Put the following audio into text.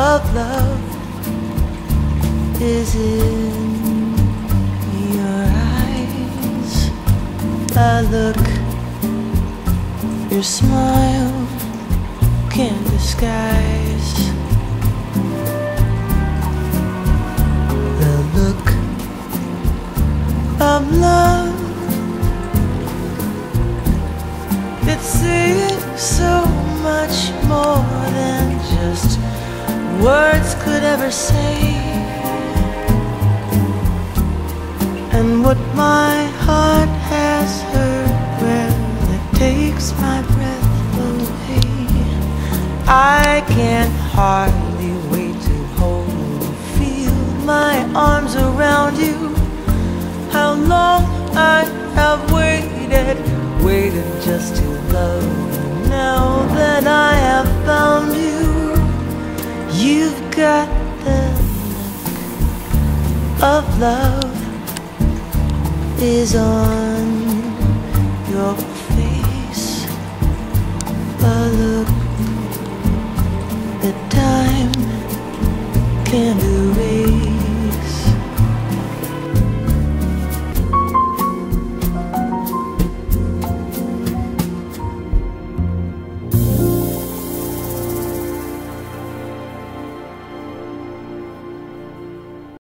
of love is in your eyes. I look, your smile can't disguise the look of love. It's so much more than just words could ever say. And what my heart has heard, well, it takes my breath away. I can't hardly of love is on your face. A look that time can